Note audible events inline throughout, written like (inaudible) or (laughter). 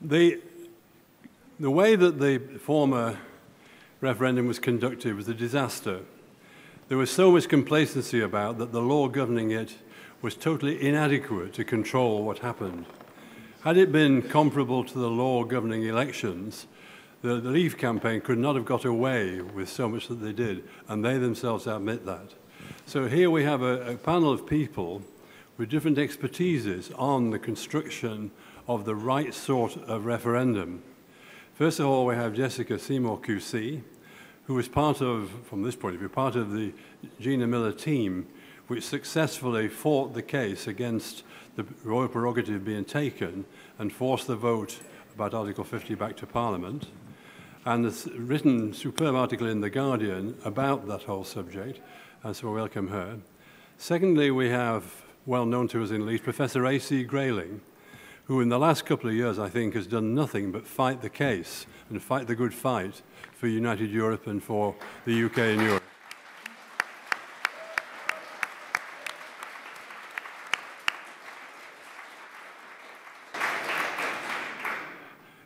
The, the way that the former referendum was conducted was a disaster. There was so much complacency about that the law governing it was totally inadequate to control what happened. Had it been comparable to the law governing elections, the, Leave campaign could not have got away with so much that they did, and they themselves admit that. So here we have a, a panel of people with different expertises on the construction of the right sort of referendum. First of all, we have Jessica Simor QC, who was part of, from this point of view, part of the Gina Miller team, which successfully fought the case against the royal prerogative being taken and forced the vote about Article 50 back to Parliament. And has written superb article in The Guardian about that whole subject, and so we welcome her. Secondly, we have, well known to us in Leeds, Professor A.C. Grayling, who in the last couple of years, I think, has done nothing but fight the case and fight the good fight for United Europe and for the UK and Europe.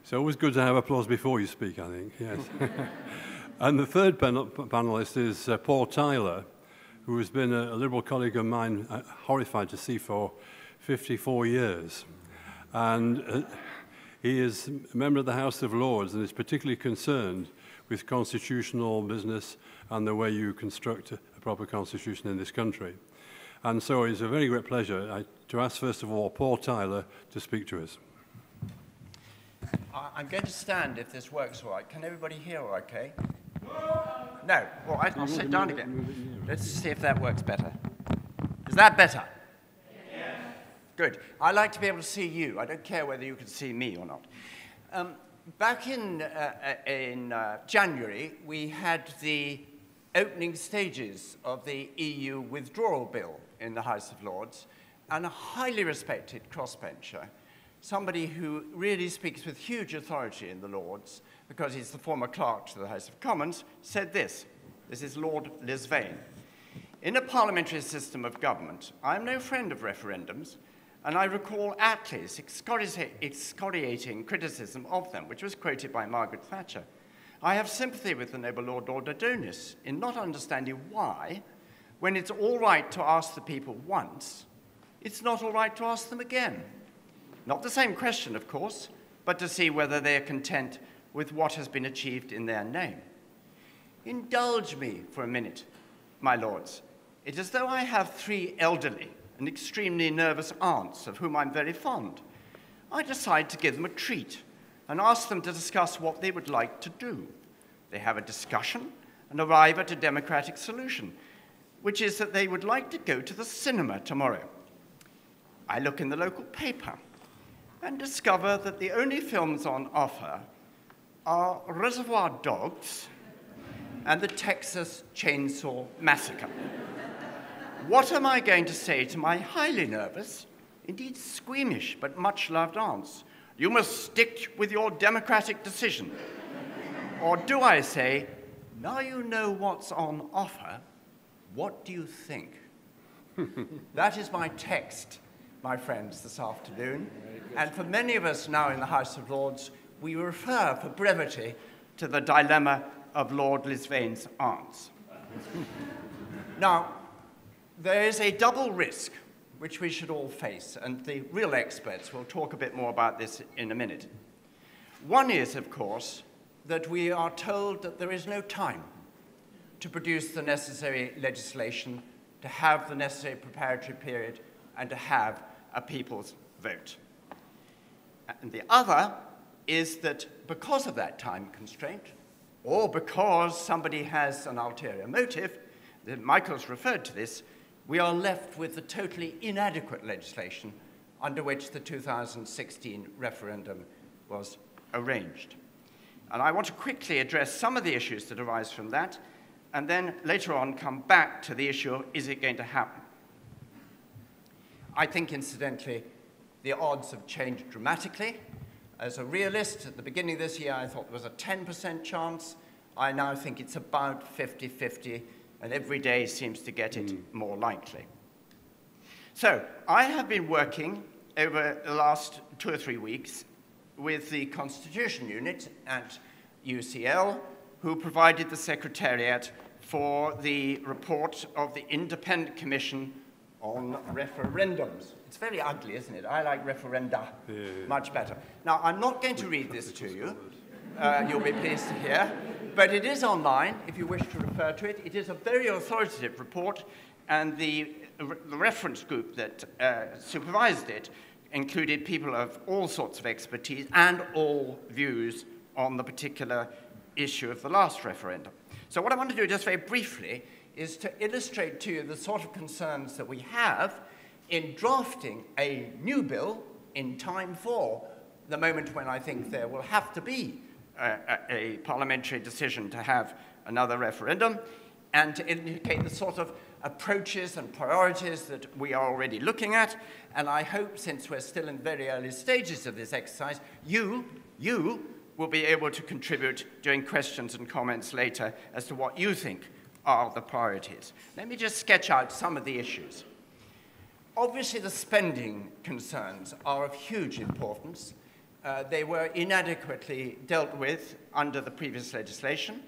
So always good to have applause before you speak, I think, yes. (laughs) and the third panel panelist is uh, Paul Tyler, who has been a, a Liberal colleague of mine, uh, horrified to see for 54 years. And uh, he is a member of the House of Lords and is particularly concerned with constitutional business and the way you construct a, a proper constitution in this country. And so it's a very great pleasure I, to ask, first of all, Paul Tyler to speak to us. I'm going to stand if this works all right. Can everybody hear okay? No. Well, I'll sit down again. Let's see if that works better. Is that better? Good. I like to be able to see you. I don't care whether you can see me or not. Um, back in, uh, uh, in uh, January, we had the opening stages of the EU withdrawal bill in the House of Lords, and a highly respected crossbencher, somebody who really speaks with huge authority in the Lords, because he's the former clerk to the House of Commons, said this. This is Lord Lisvane. In a parliamentary system of government, I am no friend of referendums, and I recall Attlee's excoriating criticism of them, which was quoted by Margaret Thatcher. I have sympathy with the noble Lord Lord Adonis in not understanding why, when it's all right to ask the people once, it's not all right to ask them again. Not the same question, of course, but to see whether they are content with what has been achieved in their name. Indulge me for a minute, my lords. It is as though I have three elderly and extremely nervous aunts, of whom I'm very fond. I decide to give them a treat and ask them to discuss what they would like to do. They have a discussion and arrive at a democratic solution, which is that they would like to go to the cinema tomorrow. I look in the local paper and discover that the only films on offer are Reservoir Dogs and the Texas Chainsaw Massacre. What am I going to say to my highly nervous, indeed squeamish, but much loved aunts? You must stick with your democratic decision. or do I say, now you know what's on offer, what do you think? (laughs) that is my text, my friends, this afternoon. And for many of us now in the House of Lords, we refer for brevity to the dilemma of Lord Lisvane's aunts. (laughs) now, there is a double risk which we should all face, and the real experts will talk a bit more about this in a minute. One is, of course, that we are told that there is no time to produce the necessary legislation, to have the necessary preparatory period, and to have a people's vote. And the other is that because of that time constraint, or because somebody has an ulterior motive, Michael's referred to this, we are left with the totally inadequate legislation under which the 2016 referendum was arranged. And I want to quickly address some of the issues that arise from that, and then later on come back to the issue of is it going to happen? I think, incidentally, the odds have changed dramatically. As a realist, at the beginning of this year, I thought there was a 10% chance. I now think it's about 50 50 and every day seems to get it mm. more likely. So I have been working over the last two or three weeks with the Constitution Unit at UCL, who provided the Secretariat for the report of the Independent Commission on Referendums. It's very ugly, isn't it? I like referenda yeah. much better. Now, I'm not going to read this to you. Uh, you'll be pleased to hear. But it is online if you wish to refer to it. It is a very authoritative report, and the, the reference group that uh, supervised it included people of all sorts of expertise and all views on the particular issue of the last referendum. So, what I want to do just very briefly is to illustrate to you the sort of concerns that we have in drafting a new bill in time for the moment when I think there will have to be a, a, parliamentary decision to have another referendum, and to indicate the sort of approaches and priorities that we are already looking at. And I hope, since we're still in very early stages of this exercise, you, you will be able to contribute during questions and comments later as to what you think are the priorities. Let me just sketch out some of the issues. Obviously, the spending concerns are of huge importance. Uh, they were inadequately dealt with under the previous legislation,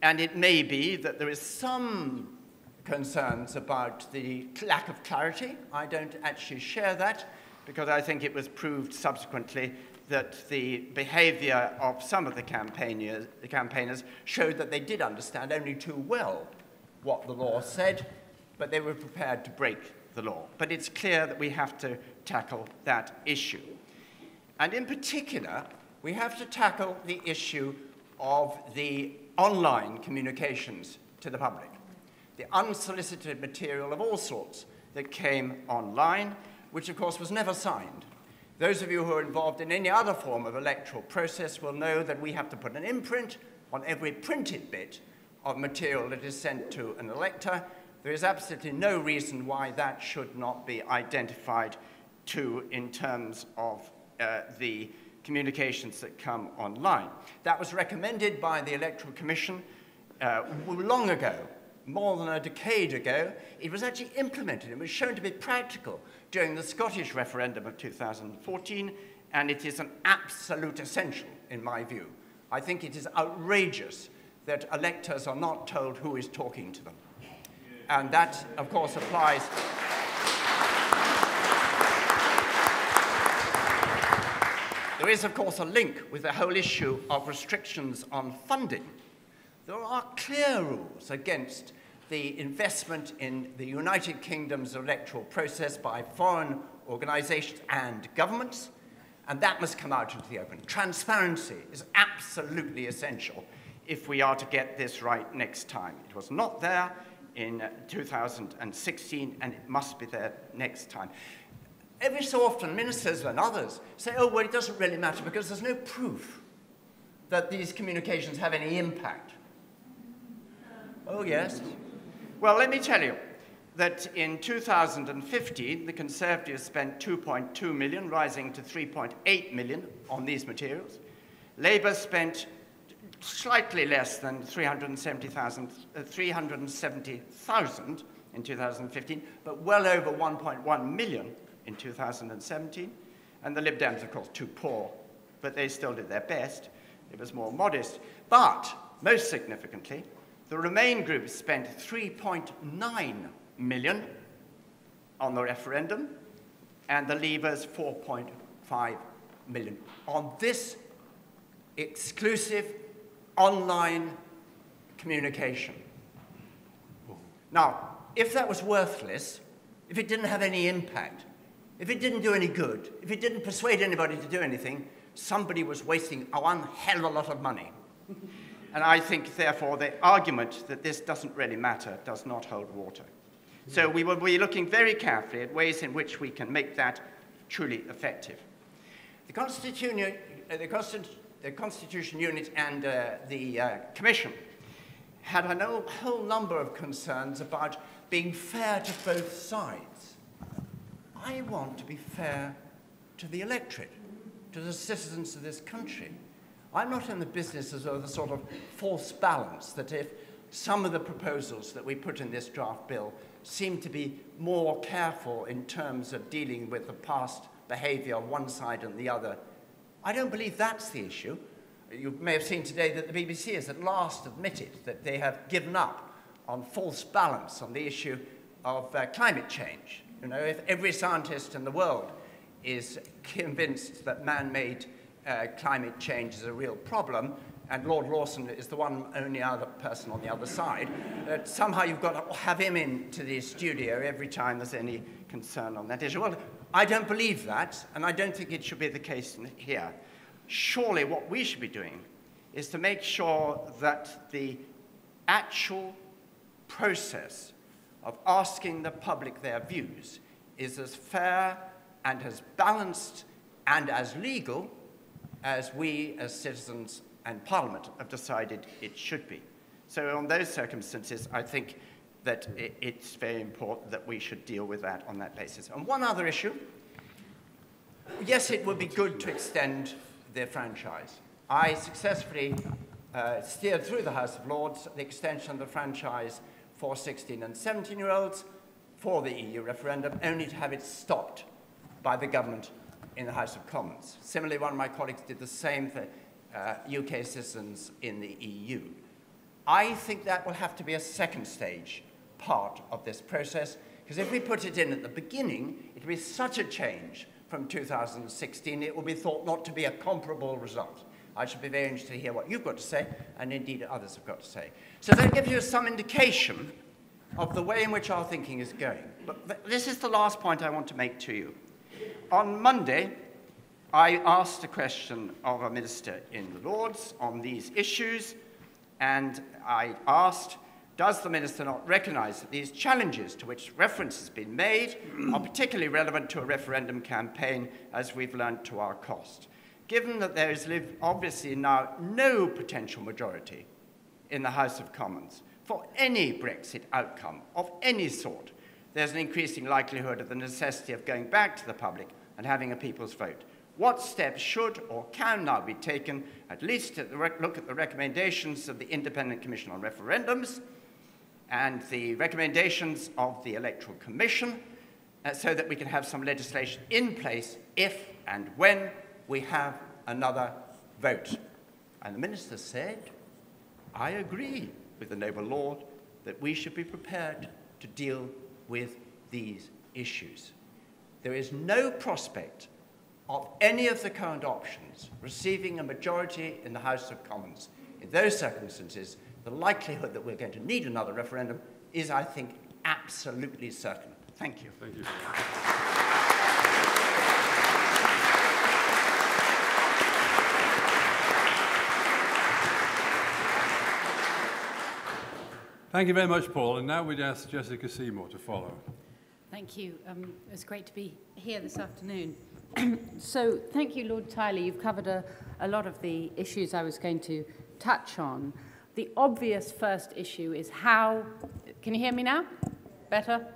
and it may be that there is some concerns about the lack of clarity. I don't actually share that because I think it was proved subsequently that the behavior of some of the campaigners, the campaigners showed that they did understand only too well what the law said, but they were prepared to break the law. But it's clear that we have to tackle that issue. And in particular, we have to tackle the issue of the online communications to the public, the unsolicited material of all sorts that came online, which of course was never signed. Those of you who are involved in any other form of electoral process will know that we have to put an imprint on every printed bit of material that is sent to an elector. There is absolutely no reason why that should not be identified too in terms of uh, the communications that come online. That was recommended by the Electoral Commission uh, long ago, more than a decade ago. It was actually implemented. It was shown to be practical during the Scottish referendum of 2014, and it is an absolute essential, in my view. I think it is outrageous that electors are not told who is talking to them. And that, of course, applies. There is, of course, a link with the whole issue of restrictions on funding. There are clear rules against the investment in the United Kingdom's electoral process by foreign organizations and governments, and that must come out into the open. Transparency is absolutely essential if we are to get this right next time. It was not there in 2016, and it must be there next time. Every so often, ministers and others say, oh, well, it doesn't really matter because there's no proof that these communications have any impact. Oh, yes. Well, let me tell you that in 2015, the Conservatives spent 2.2 million, rising to 3.8 million on these materials. Labour spent slightly less than 370,000 uh, 370, in 2015, but well over 1.1 million in 2017. And the Lib Dems, of course, too poor, but they still did their best. It was more modest. But, most significantly, the Remain group spent 3.9 million on the referendum, and the Leavers 4.5 million on this exclusive online communication. Now, if that was worthless, if it didn't have any impact, if it didn't do any good, if it didn't persuade anybody to do anything, somebody was wasting a one hell of a lot of money. (laughs) and I think, therefore, the argument that this doesn't really matter does not hold water. So we will be looking very carefully at ways in which we can make that truly effective. The Constitution, uh, the the Constitution Unit and uh, the uh, Commission had a whole number of concerns about being fair to both sides. I want to be fair to the electorate, to the citizens of this country. I'm not in the business of the sort of false balance that if some of the proposals that we put in this draft bill seem to be more careful in terms of dealing with the past behavior on one side and the other I don't believe that's the issue. You may have seen today that the BBC has at last admitted that they have given up on false balance on the issue of uh, climate change. You know, if every scientist in the world is convinced that man-made uh, climate change is a real problem, and Lord Lawson is the one only other person on the other side, that somehow you've got to have him into the studio every time there's any concern on that issue. Well, I don't believe that, and I don't think it should be the case here. Surely what we should be doing is to make sure that the actual process of asking the public their views is as fair and as balanced and as legal as we as citizens and Parliament have decided it should be. So on those circumstances, I think that it's very important that we should deal with that on that basis. And one other issue, yes, it would be good to extend their franchise. I successfully uh, steered through the House of Lords the extension of the franchise for 16 and 17 year olds for the EU referendum, only to have it stopped by the government in the House of Commons. Similarly, one of my colleagues did the same for uh, UK citizens in the EU. I think that will have to be a second stage part of this process, because if we put it in at the beginning, it will be such a change from 2016, it will be thought not to be a comparable result. I should be very interested to hear what you've got to say, and indeed others have got to say. So that gives you some indication of the way in which our thinking is going. But this is the last point I want to make to you. On Monday, I asked a question of a minister in the Lords on these issues, and I asked, does the minister not recognize that these challenges to which reference has been made are particularly relevant to a referendum campaign, as we've learned to our cost? Given that there is obviously now no potential majority in the House of Commons for any Brexit outcome of any sort, there's an increasing likelihood of the necessity of going back to the public and having a people's vote. What steps should or can now be taken, at least look at the recommendations of the Independent Commission on Referendums and the recommendations of the Electoral Commission, uh, so that we can have some legislation in place if and when we have another vote. And the minister said, I agree with the noble Lord that we should be prepared to deal with these issues. There is no prospect of any of the current options receiving a majority in the House of Commons. In those circumstances, the likelihood that we're going to need another referendum is, I think, absolutely certain. Thank you. Thank you. Thank you very much, Paul. And now we'd ask Jessica Simor to follow. Thank you. Um, it's great to be here this afternoon. (clears throat) so thank you, Lord Tyler. You've covered a, a lot of the issues I was going to touch on. The obvious first issue is how, can you hear me now? Better?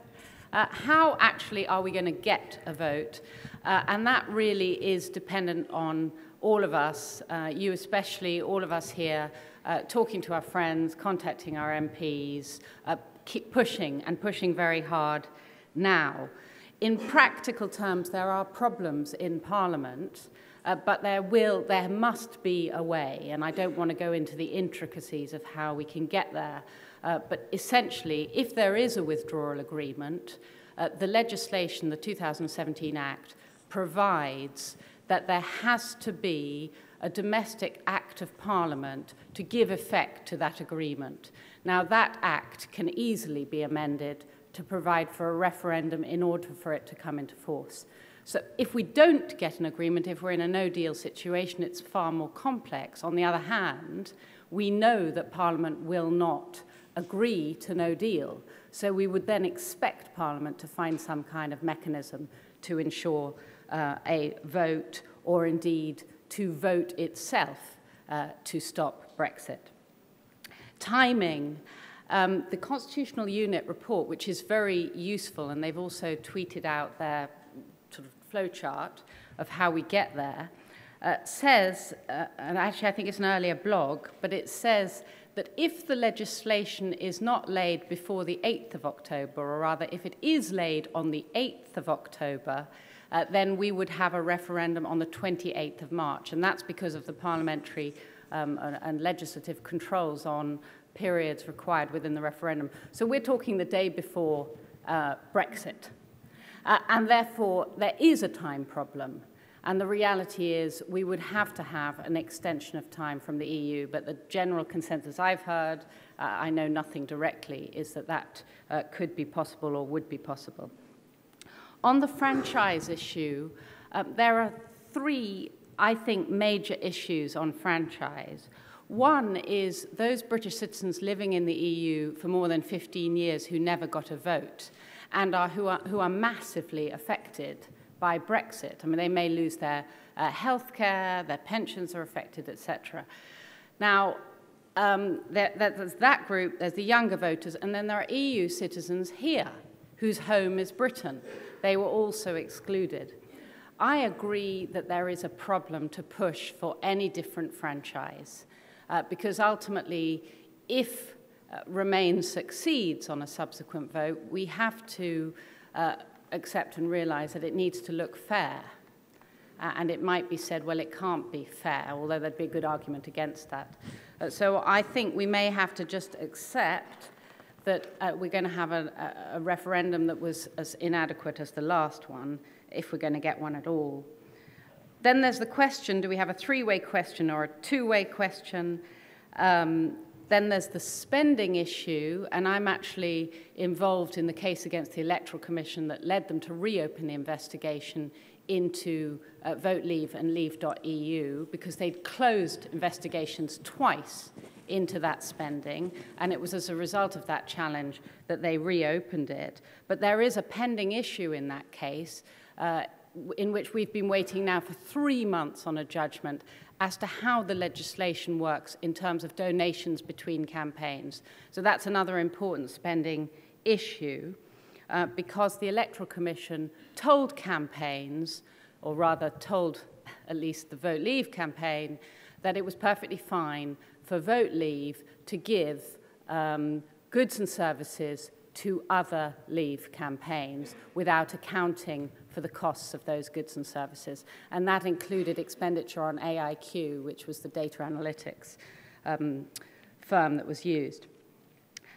Uh, how actually are we going to get a vote? Uh, and that really is dependent on all of us, uh, you especially, all of us here, uh, talking to our friends, contacting our MPs, uh, keep pushing and pushing very hard now. In practical terms, there are problems in Parliament, uh, but there will, there must be a way, and I don't want to go into the intricacies of how we can get there. Uh, but essentially, if there is a withdrawal agreement, uh, the legislation, the 2017 Act, provides that there has to be a domestic act of Parliament to give effect to that agreement. Now, that act can easily be amended to provide for a referendum in order for it to come into force. So if we don't get an agreement, if we're in a no-deal situation, it's far more complex. On the other hand, we know that Parliament will not agree to no deal. So we would then expect Parliament to find some kind of mechanism to ensure uh, a vote or indeed to vote itself uh, to stop Brexit. Timing. Um, the Constitutional Unit report, which is very useful, and they've also tweeted out their sort of flowchart of how we get there, uh, says, uh, and actually I think it's an earlier blog, but it says that if the legislation is not laid before the 8th of October, or rather, if it is laid on the 8th of October, uh, then we would have a referendum on the 28th of March. And that's because of the parliamentary um, and, and legislative controls on periods required within the referendum. So we're talking the day before uh, Brexit. Uh, and therefore, there is a time problem. And the reality is, we would have to have an extension of time from the EU, but the general consensus I've heard, uh, I know nothing directly, is that that uh, could be possible or would be possible. On the franchise issue, um, there are three, I think, major issues on franchise. One is those British citizens living in the EU for more than 15 years who never got a vote and are, who, are, who are massively affected by Brexit. I mean, they may lose their uh, health care, their pensions are affected, etc. Now, um, there, there's that group, there's the younger voters, and then there are EU citizens here whose home is Britain. They were also excluded. I agree that there is a problem to push for any different franchise uh, because ultimately, if uh, Remain succeeds on a subsequent vote, we have to uh, accept and realize that it needs to look fair. Uh, and it might be said, well, it can't be fair, although there'd be a good argument against that. Uh, so I think we may have to just accept that uh, we're going to have a, a, referendum that was as inadequate as the last one, if we're going to get one at all. Then there's the question do we have a three way question or a two way question? Um, then there's the spending issue, and I'm actually involved in the case against the Electoral Commission that led them to reopen the investigation into uh, Vote Leave and Leave.eu because they'd closed investigations twice into that spending, and it was as a result of that challenge that they reopened it. But there is a pending issue in that case. Uh, in which we've been waiting now for three months on a judgment as to how the legislation works in terms of donations between campaigns. So that's another important spending issue uh, because the Electoral Commission told campaigns, or rather told at least the Vote Leave campaign, that it was perfectly fine for Vote Leave to give um, goods and services to other leave campaigns without accounting for the costs of those goods and services. And that included expenditure on AIQ, which was the data analytics um, firm that was used.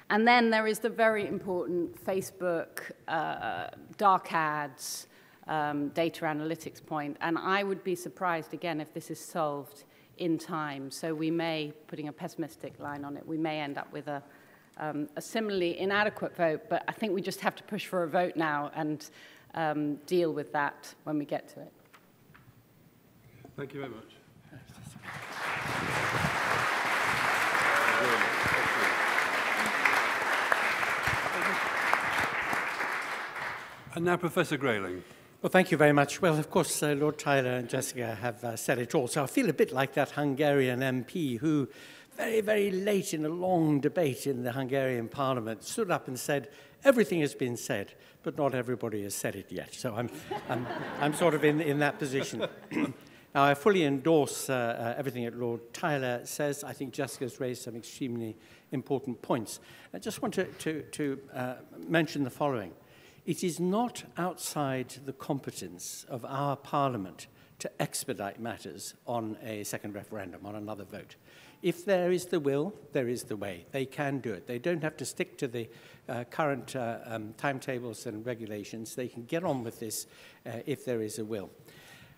And then there is the very important Facebook uh, dark ads um, data analytics point. And I would be surprised again if this is solved in time. So we may, putting a pessimistic line on it, we may end up with a, um, a similarly inadequate vote. But I think we just have to push for a vote now and um, deal with that when we get to it. Thank you very much. And now, Professor Grayling. Well, thank you very much. Well, of course, uh, Lord Tyler and Jessica have uh, said it all. So I feel a bit like that Hungarian MP who, very, very late in a long debate in the Hungarian parliament, stood up and said, Everything has been said, but not everybody has said it yet. So I'm, I'm, I'm sort of in, in that position. (clears throat) now, I fully endorse uh, uh, everything that Lord Tyler says. I think Jessica's raised some extremely important points. I just want to, to, to uh, mention the following. It is not outside the competence of our Parliament to expedite matters on a second referendum, on another vote. If there is the will, there is the way. They can do it. They don't have to stick to the uh, current uh, um, timetables and regulations. They can get on with this uh, if there is a will.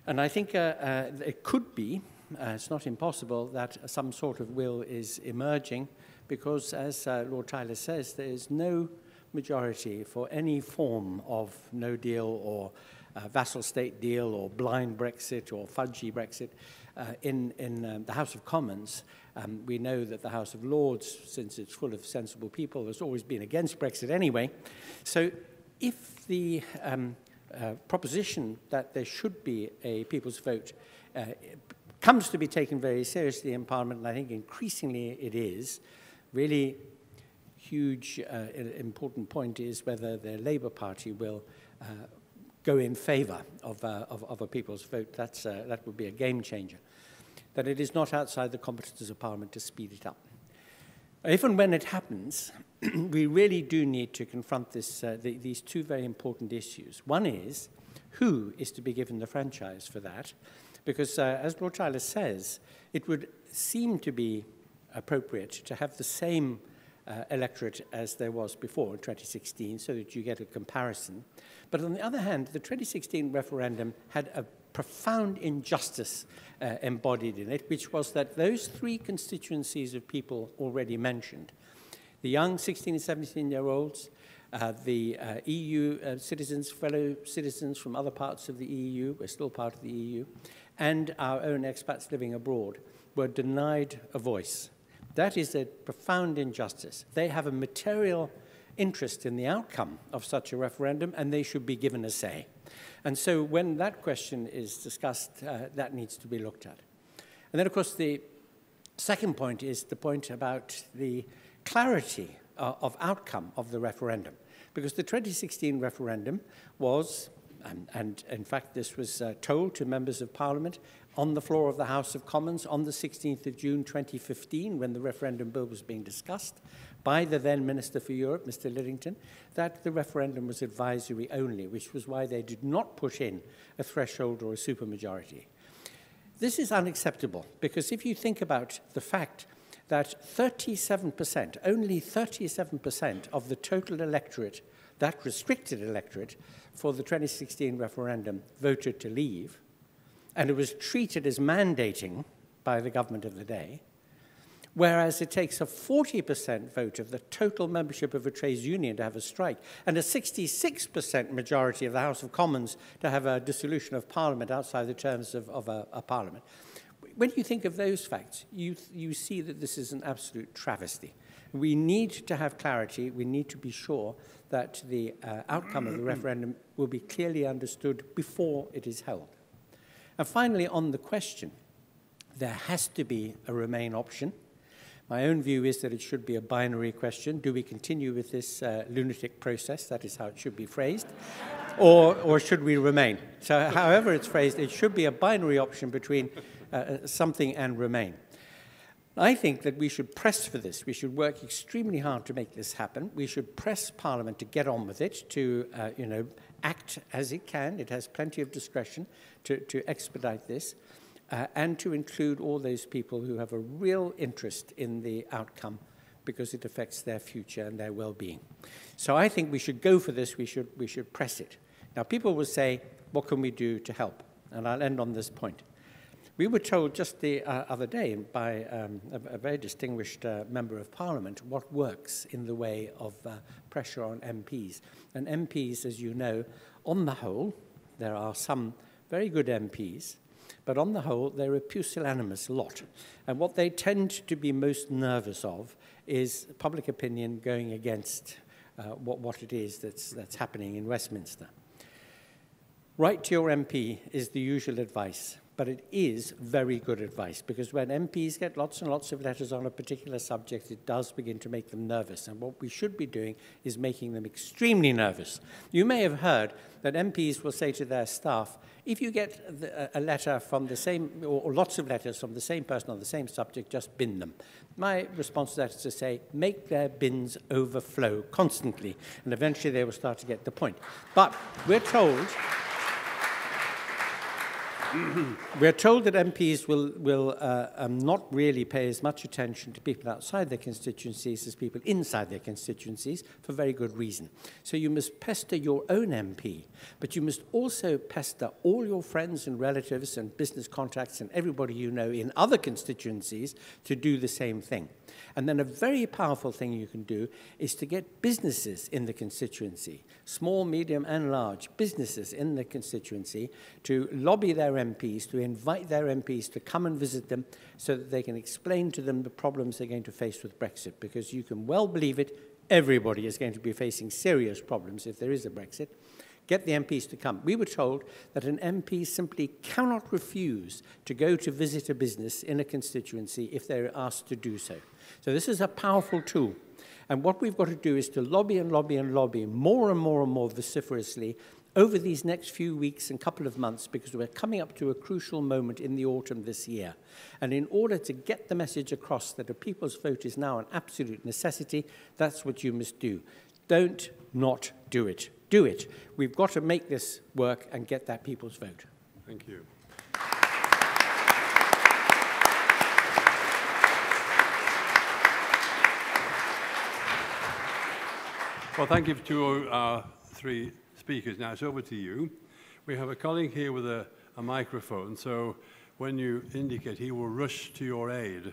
And I think uh, uh, it could be, uh, it's not impossible, that some sort of will is emerging because, as Lord Tyler says, there is no majority for any form of no deal or vassal state deal or blind Brexit or fudgy Brexit uh, in, in um, the House of Commons. Um, we know that the House of Lords, since it's full of sensible people, has always been against Brexit anyway. So if the um, uh, proposition that there should be a people's vote uh, comes to be taken very seriously in Parliament, and I think increasingly it is, really huge uh, important point is whether the Labour Party will uh, go in favour of, uh, of, of a people's vote. That's, uh, that would be a game changer. That it is not outside the competences of Parliament to speed it up. If and when it happens, (clears throat) we really do need to confront this, uh, the, these two very important issues. One is who is to be given the franchise for that, because uh, as Lord Tyler says, it would seem to be appropriate to have the same uh, electorate as there was before in 2016 so that you get a comparison. But on the other hand, the 2016 referendum had a profound injustice uh, embodied in it, which was that those three constituencies of people already mentioned, the young 16 and 17 year olds, uh, the uh, EU uh, citizens, fellow citizens from other parts of the EU, we're still part of the EU, and our own expats living abroad were denied a voice. That is a profound injustice. They have a material interest in the outcome of such a referendum, and they should be given a say. And so when that question is discussed, uh, that needs to be looked at. And then, of course, the second point is the point about the clarity uh, of outcome of the referendum. Because the 2016 referendum was, and, and in fact this was uh, told to members of parliament on the floor of the House of Commons on the 16th of June 2015 when the referendum bill was being discussed by the then Minister for Europe, Mr. Lidington, that the referendum was advisory only, which was why they did not put in a threshold or a supermajority. This is unacceptable because if you think about the fact that 37%, only 37% of the total electorate, that restricted electorate for the 2016 referendum voted to leave, and it was treated as mandating by the government of the day, whereas it takes a 40% vote of the total membership of a trades union to have a strike, and a 66% majority of the House of Commons to have a dissolution of Parliament outside the terms of, of a, a Parliament. When you think of those facts, you, you see that this is an absolute travesty. We need to have clarity. We need to be sure that the uh, outcome of the referendum will be clearly understood before it is held. And finally, on the question, there has to be a Remain option. My own view is that it should be a binary question. Do we continue with this uh, lunatic process? That is how it should be phrased. or, or should we remain? So, however it's phrased, it should be a binary option between uh, uh, something and Remain. I think that we should press for this. We should work extremely hard to make this happen. We should press Parliament to get on with it, to uh, you know, act as it can. It has plenty of discretion to, to expedite this, uh, and to include all those people who have a real interest in the outcome because it affects their future and their well-being. So I think we should go for this. We should, we should press it. Now, people will say, what can we do to help? And I'll end on this point. We were told just the uh, other day by um, a, a very distinguished uh, member of parliament what works in the way of uh, pressure on MPs. And MPs, as you know, on the whole, there are some very good MPs, but on the whole, they're a pusillanimous lot. And what they tend to be most nervous of is public opinion going against uh, what, what it is that's, that's happening in Westminster. Write to your MP is the usual advice but it is very good advice because when MPs get lots and lots of letters on a particular subject, it does begin to make them nervous. And what we should be doing is making them extremely nervous. You may have heard that MPs will say to their staff, if you get the, a letter from the same, or, lots of letters from the same person on the same subject, just bin them. My response to that is to say, make their bins overflow constantly, and eventually they will start to get the point. But we're told (clears throat) We're told that MPs will, will uh, um, not really pay as much attention to people outside their constituencies as people inside their constituencies for very good reason. So you must pester your own MP, but you must also pester all your friends and relatives and business contacts and everybody you know in other constituencies to do the same thing. And then a very powerful thing you can do is to get businesses in the constituency, small, medium, and large businesses in the constituency, to lobby their MPs, to invite their MPs to come and visit them so that they can explain to them the problems they're going to face with Brexit. Because you can well believe it, everybody is going to be facing serious problems if there is a Brexit get the MPs to come. We were told that an MP simply cannot refuse to go to visit a business in a constituency if they're asked to do so. So this is a powerful tool. And what we've got to do is to lobby and lobby and lobby more and more and more vociferously over these next few weeks and couple of months because we're coming up to a crucial moment in the autumn this year. And in order to get the message across that a people's vote is now an absolute necessity, that's what you must do. Don't not do it. Do it. We've got to make this work and get that people's vote. Thank you. Well, thank you to our three speakers. Now it's over to you. We have a colleague here with a, a microphone, so when you indicate, he will rush to your aid.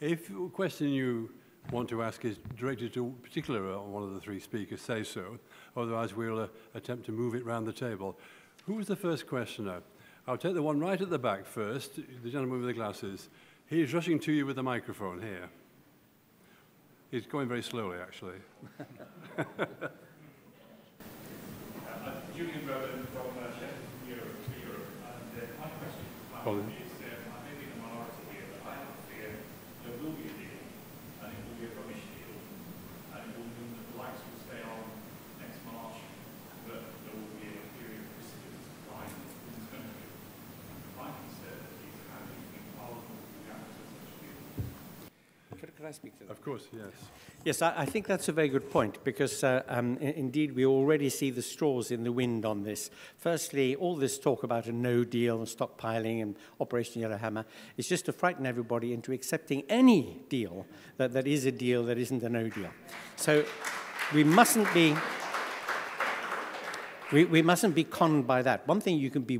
If a question you want to ask is directed to particular one of the three speakers, say so. Otherwise, we'll uh, attempt to move it round the table. Who was the first questioner? I'll take the one right at the back first, the gentleman with the glasses. He's rushing to you with the microphone here. He's going very slowly, actually. (laughs) Julian Rowan from uh, Sheffield Europe, Europe. And uh, my question is, um, I may be in the minority here, but I have a fear there will be a deal, and it will be a rubbish deal, and it will mean that the lights will stay on next March, but there will be a period of precipitous decline in this country. My concern is how do you think Parliament will react to such a deal? Could, could I speak to that? Of course, yes. Yes, I, I think that's a very good point because uh, um, in, indeed we already see the straws in the wind on this. Firstly, all this talk about a no deal and stockpiling and Operation Yellowhammer is just to frighten everybody into accepting any deal that, that is a deal that isn't a no deal. So we mustn't be. We, we mustn't be conned by that. One thing you can be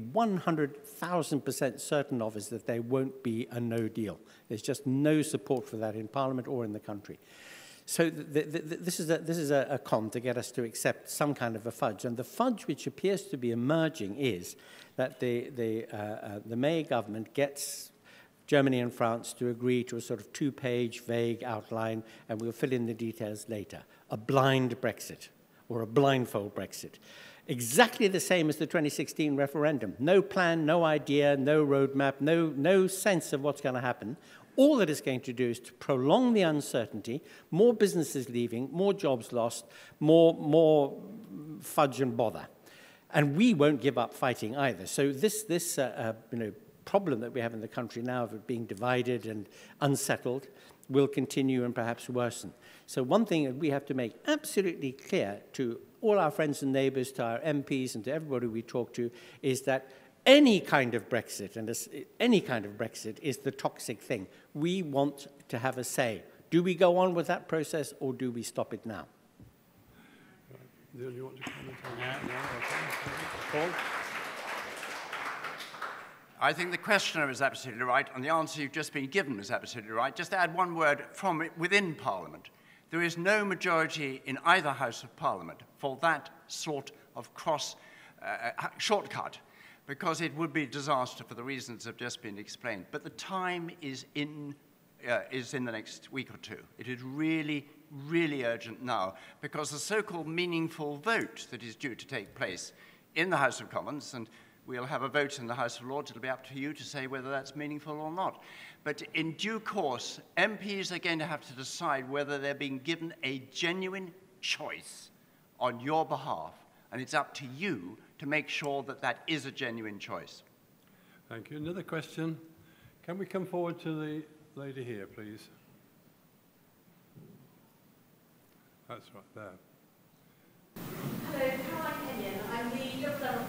1,000% certain of is that there won't be a no deal. There's just no support for that in Parliament or in the country. So the, the, the, this is, a, this is a, a con to get us to accept some kind of a fudge. And the fudge which appears to be emerging is that the, the, uh, uh, the May government gets Germany and France to agree to a sort of two-page vague outline, and we'll fill in the details later. A blind Brexit or a blindfold Brexit. Exactly the same as the 2016 referendum. No plan, no idea, no roadmap, no, no sense of what's going to happen. All that is going to do is to prolong the uncertainty, more businesses leaving, more jobs lost, more, more fudge and bother. And we won't give up fighting either. So this, this uh, uh, you know, problem that we have in the country now of it being divided and unsettled will continue and perhaps worsen. So one thing that we have to make absolutely clear to all our friends and neighbours, to our MPs and to everybody we talk to, is that any kind of Brexit, and any kind of Brexit is the toxic thing. We want to have a say. Do we go on with that process or do we stop it now? Do you want to comment on that? Paul? I think the questioner is absolutely right, and the answer you've just been given is absolutely right. Just add one word from within Parliament. There is no majority in either House of Parliament for that sort of cross uh, uh shortcut because it would be a disaster for the reasons that have just been explained. But the time is in, uh, is in the next week or two. It is really, really urgent now because the so-called meaningful vote that is due to take place in the House of Commons, and we'll have a vote in the House of Lords, it'll be up to you to say whether that's meaningful or not. But in due course, MPs are going to have to decide whether they're being given a genuine choice on your behalf, and it's up to you to make sure that that is a genuine choice. Thank you. Another question. Can we come forward to the lady here, please? That's right there. Hello, Caroline Kenyon. I'm the Liberal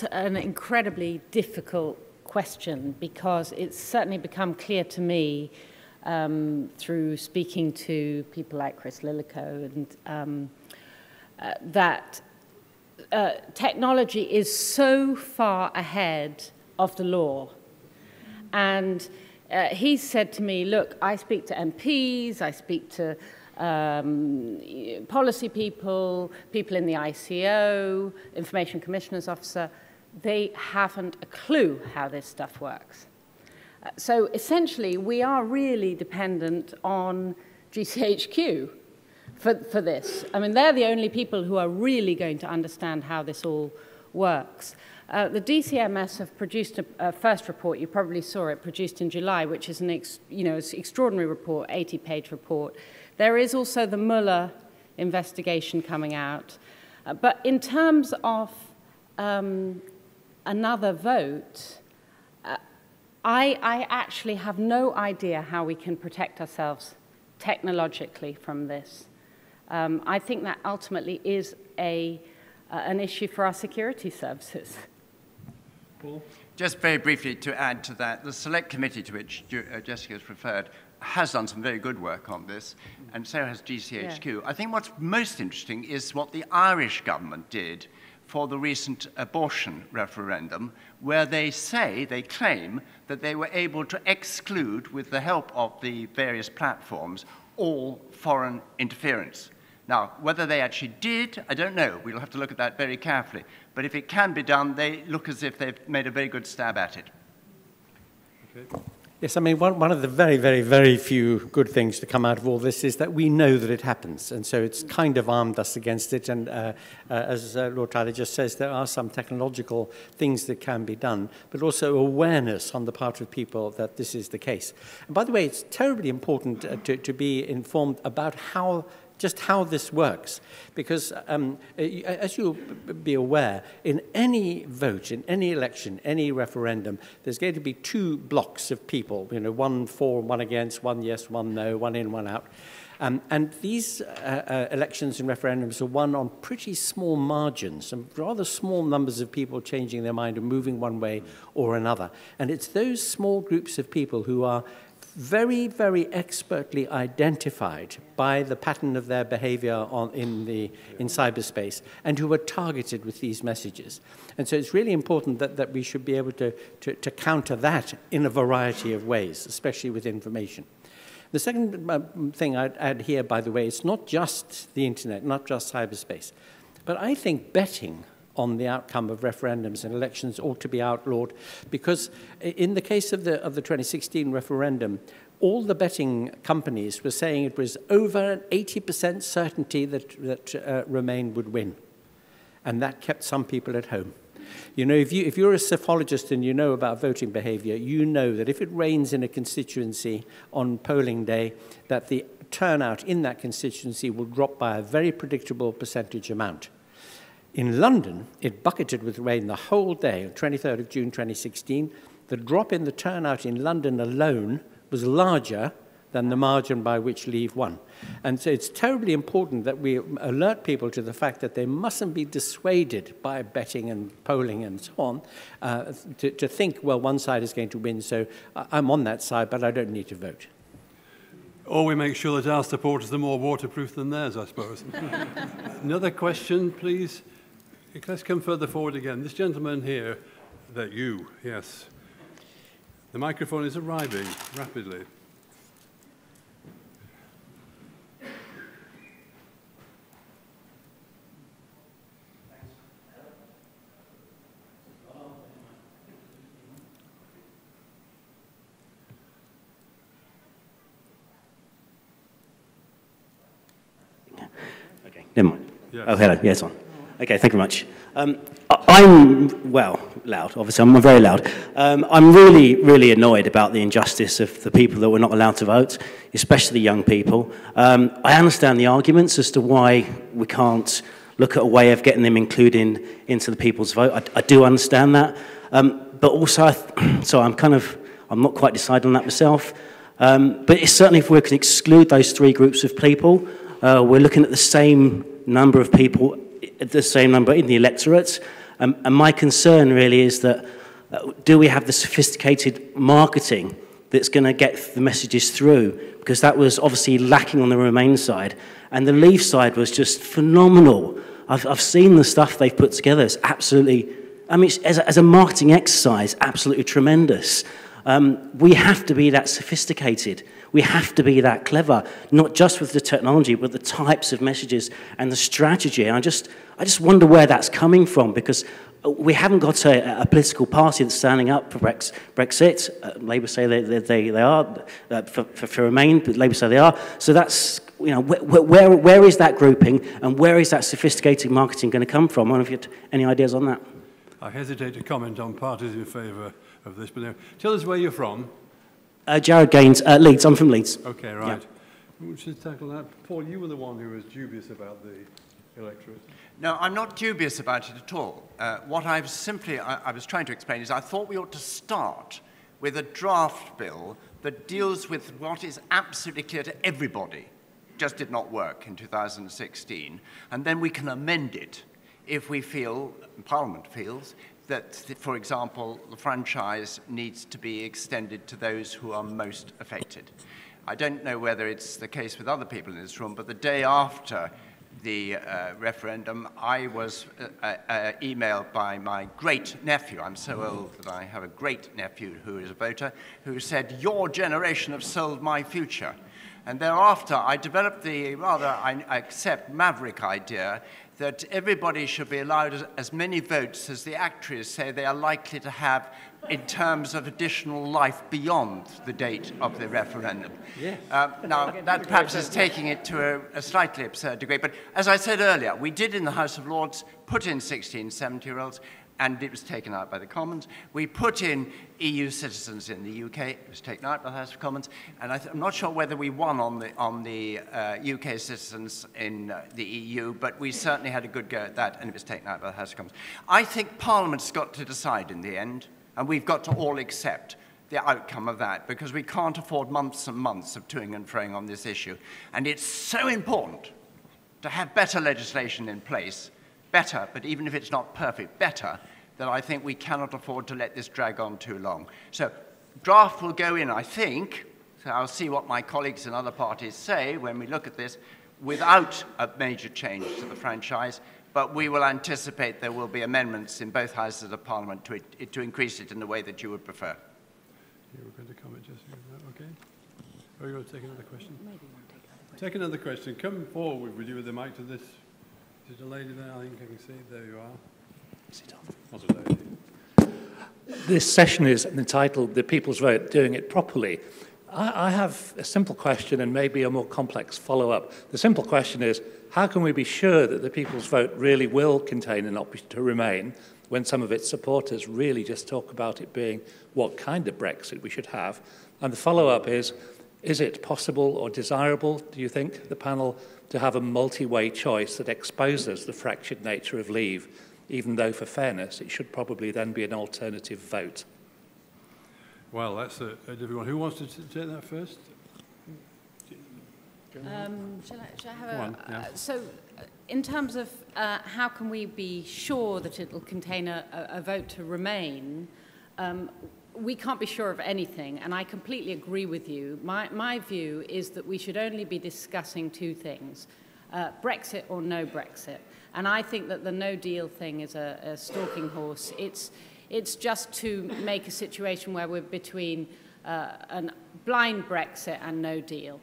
that's an incredibly difficult question because it's certainly become clear to me um, through speaking to people like Chris Lillico and um, uh, that uh, technology is so far ahead of the law. And uh, he said to me, look, I speak to MPs, I speak to um, policy people, people in the ICO, Information Commissioner's Officer. They haven't a clue how this stuff works. Uh, so essentially, we are really dependent on GCHQ for, for this. I mean, they're the only people who are really going to understand how this all works. Uh, the DCMS have produced a, a first report, you probably saw it, produced in July, which is an ex, you know, extraordinary report, 80-page report. There is also the Mueller investigation coming out. Uh, but in terms of um, another vote, uh, I, I actually have no idea how we can protect ourselves technologically from this. Um, I think that ultimately is a, uh, an issue for our security services. Just very briefly to add to that, the select committee to which uh, Jessica has referred has done some very good work on this, and so has GCHQ. I think what's most interesting is what the Irish government did for the recent abortion referendum, where they say, they claim, that they were able to exclude, with the help of the various platforms, all foreign interference. Now, whether they actually did, I don't know. We'll have to look at that very carefully. But if it can be done, they look as if they've made a very good stab at it. Yes, I mean, one, one of the very, very, very few good things to come out of all this is that we know that it happens. And so it's kind of armed us against it. And uh, uh, as uh, Lord Tyler just says, there are some technological things that can be done, but also awareness on the part of people that this is the case. And by the way, it's terribly important uh, to, to be informed about how just how this works. Because, um, as you'll be aware, in any vote, in any election, any referendum, there's going to be two blocks of people, you know, one for, one against, one yes, one no, one in, one out. Um, and these uh, uh, elections and referendums are won on pretty small margins, and rather small numbers of people changing their mind and moving one way or another. And it's those small groups of people who are very, very expertly identified by the pattern of their behavior on, in, the, in cyberspace and who are targeted with these messages. And so it's really important that, that we should be able to, to, to counter that in a variety of ways, especially with information. The second uh, thing I'd add here, by the way, is not just the internet, not just cyberspace, but I think betting on the outcome of referendums and elections ought to be outlawed because in the case of the, of the 2016 referendum, all the betting companies were saying it was over an 80% certainty that, that uh, Remain would win. And that kept some people at home. You know, if, you, if you're a psephologist and you know about voting behavior, you know that if it rains in a constituency on polling day, that the turnout in that constituency will drop by a very predictable percentage amount. In London, it bucketed with rain the whole day, on 23rd of June 2016. The drop in the turnout in London alone was larger than the margin by which Leave won. And so it's terribly important that we alert people to the fact that they mustn't be dissuaded by betting and polling and so on uh, to, to think, well, one side is going to win, so I'm on that side, but I don't need to vote. Or we make sure that our supporters are more waterproof than theirs, I suppose. (laughs) Another question, please. Let's come further forward again. This gentleman here, that you, yes. The microphone is arriving rapidly. Okay, never mind. Yes. Oh, hello. Yes, on. Okay, thank you very much. Um, I'm, well, loud, obviously, I'm very loud. Um, I'm really, really annoyed about the injustice of the people that were not allowed to vote, especially the young people. Um, I understand the arguments as to why we can't look at a way of getting them included into the people's vote. I, I do understand that. Um, but also, (clears throat) so I'm kind of, I'm not quite decided on that myself. Um, but it's certainly if we can exclude those three groups of people, uh, we're looking at the same number of people, the same number in the electorate. Um, and my concern really is that uh, do we have the sophisticated marketing that's going to get the messages through? Because that was obviously lacking on the Remain side. And the Leave side was just phenomenal. I've, I've seen the stuff they've put together. It's absolutely, I mean, as, a, as a marketing exercise, absolutely tremendous. Um, we have to be that sophisticated. We have to be that clever, not just with the technology, but the types of messages and the strategy. And I just, I just wonder where that's coming from because we haven't got a, a political party that's standing up for Brex, Brexit. Uh, Labour say they, they, they, they are, uh, for, for, for Remain, but Labour say they are. So that's, you know, where, where, where is that grouping and where is that sophisticated marketing going to come from? I don't know if you have any ideas on that. I hesitate to comment on parties in favour of this, but uh, tell us where you're from. Uh, Jared Gaines, uh, Leeds. I'm from Leeds. Okay, right. We should tackle that. Paul, you were the one who was dubious about the electorate. No, I'm not dubious about it at all. Uh, what I was simply I, I was trying to explain is I thought we ought to start with a draft bill that deals with what is absolutely clear to everybody just did not work in 2016, and then we can amend it if we feel, Parliament feels, that, for example, the franchise needs to be extended to those who are most affected. I don't know whether it's the case with other people in this room, but the day after the uh, referendum, I was uh, uh, emailed by my great nephew. I'm so old that I have a great nephew who is a voter, who said, Your generation have sold my future. And thereafter, I developed the rather, I accept, maverick idea that everybody should be allowed as, as many votes as the actuaries say they are likely to have in terms of additional life beyond the date of the referendum. Yes. Uh, now, that perhaps is taking it to a, a slightly absurd degree, but as I said earlier, we did in the House of Lords put in 16 70-year-olds, and it was taken out by the Commons. We put in EU citizens in the UK, it was taken out by the House of Commons, and I am not sure whether we won on the, on the uh, UK citizens in uh, the EU, but we certainly had a good go at that, and it was taken out by the House of Commons. I think Parliament's got to decide in the end, and we've got to all accept the outcome of that, because we can't afford months and months of toing and froing on this issue. And it's so important to have better legislation in place better, but even if it's not perfect, better, that I think we cannot afford to let this drag on too long. So draft will go in, I think, so I'll see what my colleagues in other parties say when we look at this, without a major change to the franchise, but we will anticipate there will be amendments in both houses of Parliament to, it, to increase it in the way that you would prefer. You were going to comment, Jessica, is that okay? Are you going to take another question? Maybe not take another question. Come forward, will you, with the mic to this is there a lady there? I think I can see. There you are. Sit down. A lady. This session is entitled The People's Vote Doing It Properly. I, I have a simple question and maybe a more complex follow up. The simple question is how can we be sure that the people's vote really will contain an option to remain when some of its supporters really just talk about it being what kind of Brexit we should have? And the follow up is is it possible or desirable, do you think, the panel, to have a multi-way choice that exposes the fractured nature of leave, even though for fairness it should probably then be an alternative vote? Well, that's a, a difficult one. Who wants to t- take that first? Um, shall, I, shall I have Go a, yeah. uh, so, uh, in terms of uh, how can we be sure that it will contain a, a, a vote to remain, um, we can't be sure of anything, and I completely agree with you. My, my view is that we should only be discussing two things uh, Brexit or no Brexit. And I think that the no deal thing is a, a stalking horse. It's, it's just to make a situation where we're between uh, a blind Brexit and no deal.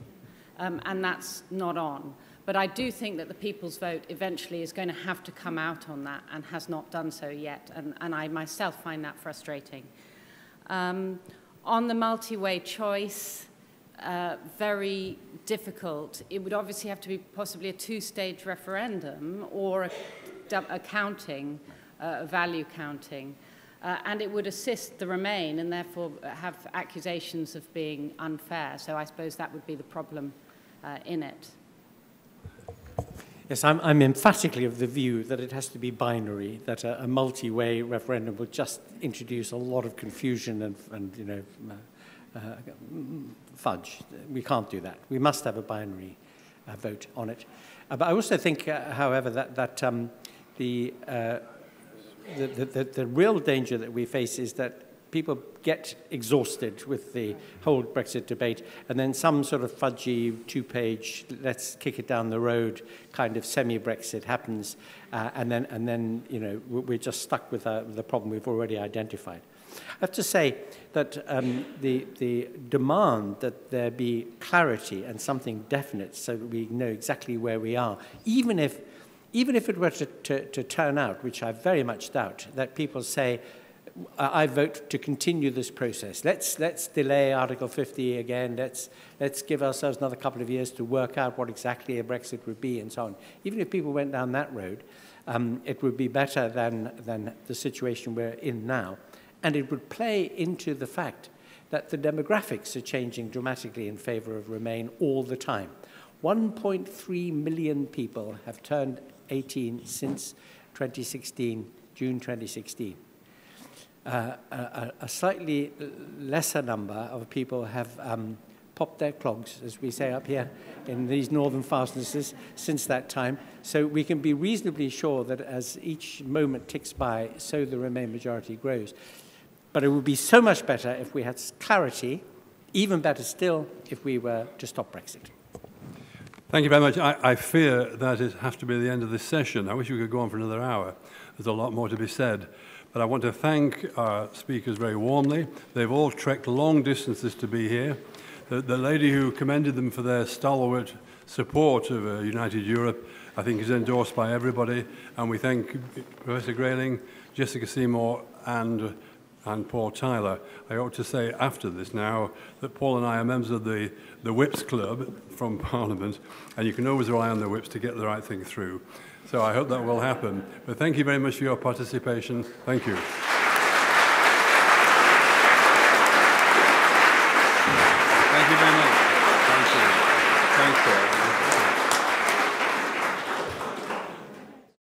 Um, and that's not on. But I do think that the people's vote eventually is going to have to come out on that and has not done so yet. And, and I myself find that frustrating. Um, on the multi-way choice, uh, very difficult. It would obviously have to be possibly a two-stage referendum or a, a counting, uh, a value counting. Uh, and it would assist the Remain and therefore have accusations of being unfair. So I suppose that would be the problem uh, in it. Yes, I'm, I'm emphatically of the view that it has to be binary, that a, a multi-way referendum will just introduce a lot of confusion and, and you know, uh, uh, fudge. We can't do that. We must have a binary uh, vote on it. Uh, but I also think, uh, however, that, that um, the, uh, the, the, the real danger that we face is that people get exhausted with the whole Brexit debate, and then some sort of fudgy two-page, let's kick it down the road kind of semi-Brexit happens, uh, and then and then you know we're just stuck with uh, the problem we've already identified. I have to say that um, the the demand that there be clarity and something definite, so that we know exactly where we are, even if even if it were to, to, to turn out, which I very much doubt, that people say, I vote to continue this process. Let's, let's delay Article 50 again. Let's, let's give ourselves another couple of years to work out what exactly a Brexit would be and so on. Even if people went down that road, um, it would be better than, than the situation we're in now. And it would play into the fact that the demographics are changing dramatically in favor of Remain all the time. 1.3 million people have turned 18 since 2016, June 2016. A, a, slightly lesser number of people have um, popped their clogs, as we say up here in these northern fastnesses, since that time. So we can be reasonably sure that as each moment ticks by, so the Remain majority grows. But it would be so much better if we had clarity, even better still if we were to stop Brexit. Thank you very much. I, I fear that it has to be the end of this session. I wish we could go on for another hour. There's a lot more to be said. But I want to thank our speakers very warmly. They've all trekked long distances to be here. The, the lady who commended them for their stalwart support of uh, United Europe, I think is endorsed by everybody. And we thank Professor Grayling, Jessica Simor, and and Paul Tyler. I ought to say after this now that Paul and I are members of the, the Whips Club from (laughs) Parliament, and you can always rely on the Whips to get the right thing through. So I hope that will happen. But thank you very much for your participation. Thank you.